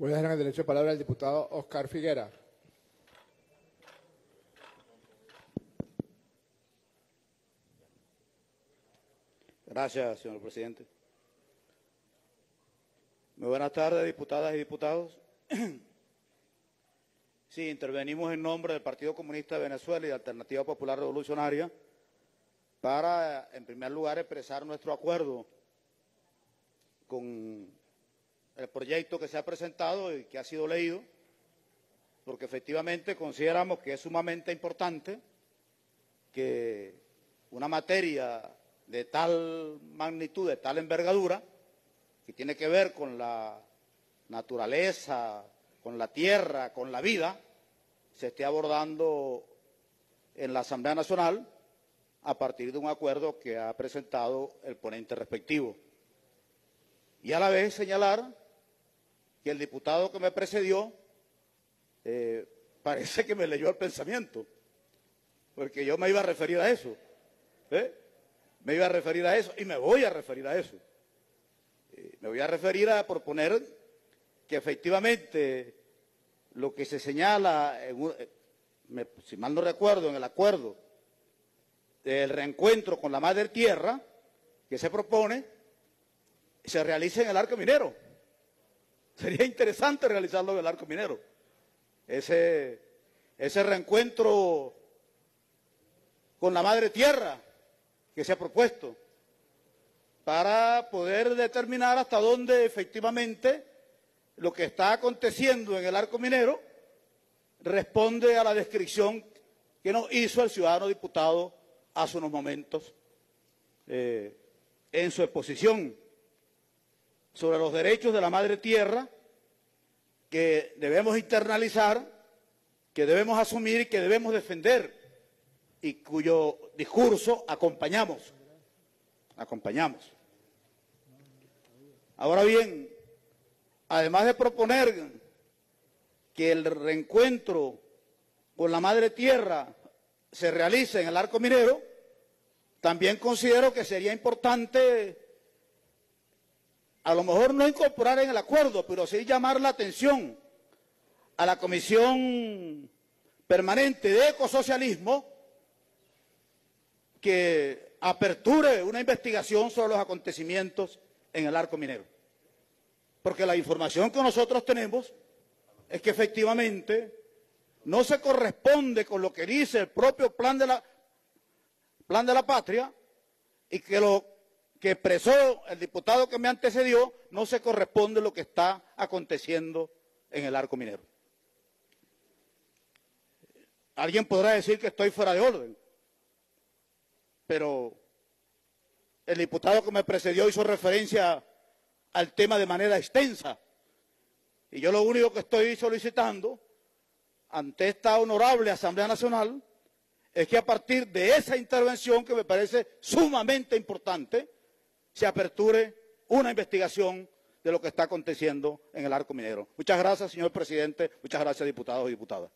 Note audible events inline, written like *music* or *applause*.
Voy a dar el derecho de palabra al diputado Oscar Figuera. Gracias, señor presidente. Muy buenas tardes, diputadas y diputados. *clears throat* Sí, intervenimos en nombre del Partido Comunista de Venezuela y de Alternativa Popular Revolucionaria para, en primer lugar, expresar nuestro acuerdo con el proyecto que se ha presentado y que ha sido leído, porque efectivamente consideramos que es sumamente importante que una materia de tal magnitud, de tal envergadura, que tiene que ver con la naturaleza, con la tierra, con la vida, se esté abordando en la Asamblea Nacional a partir de un acuerdo que ha presentado el ponente respectivo. Y a la vez señalar que el diputado que me precedió eh, parece que me leyó el pensamiento, porque yo me iba a referir a eso. ¿eh? Me iba a referir a eso y me voy a referir a eso. Eh, me voy a referir a proponer que efectivamente lo que se señala, si mal no recuerdo, en el acuerdo del reencuentro con la Madre Tierra que se propone, se realice en el arco minero. Sería interesante realizarlo en el arco minero. Ese, reencuentro con la Madre Tierra que se ha propuesto para poder determinar hasta dónde efectivamente lo que está aconteciendo en el arco minero responde a la descripción que nos hizo el ciudadano diputado hace unos momentos eh, en su exposición sobre los derechos de la madre tierra que debemos internalizar, que debemos asumir y que debemos defender y cuyo discurso acompañamos. Acompañamos. Ahora bien, además de proponer que el reencuentro con la madre tierra se realice en el arco minero, también considero que sería importante a lo mejor no incorporar en el acuerdo, pero sí llamar la atención a la Comisión Permanente de Ecosocialismo que aperture una investigación sobre los acontecimientos en el arco minero. Porque la información que nosotros tenemos es que efectivamente no se corresponde con lo que dice el propio plan de la, plan de la patria y que lo que expresó el diputado que me antecedió no se corresponde lo que está aconteciendo en el arco minero. Alguien podrá decir que estoy fuera de orden, pero el diputado que me precedió hizo referencia al tema de manera extensa. Y yo lo único que estoy solicitando ante esta honorable Asamblea Nacional es que a partir de esa intervención, que me parece sumamente importante, se aperture una investigación de lo que está aconteciendo en el arco minero. Muchas gracias, señor presidente. Muchas gracias, diputados y diputadas.